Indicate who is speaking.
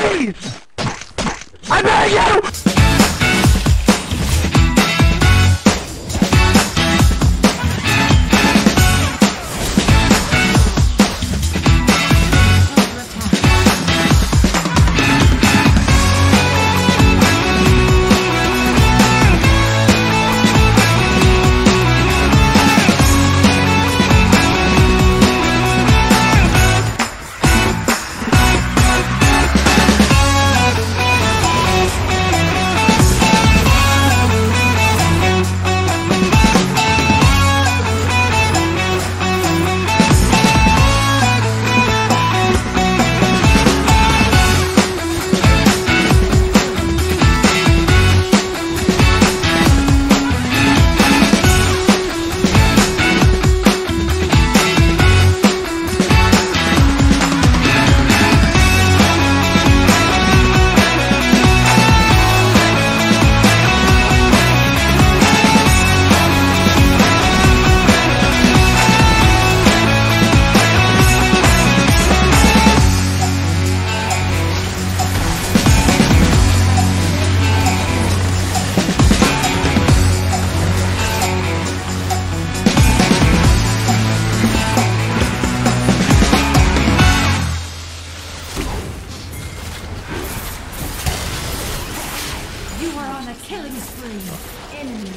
Speaker 1: Please! I beg you!
Speaker 2: You are on a killing spree. Oh. Enemy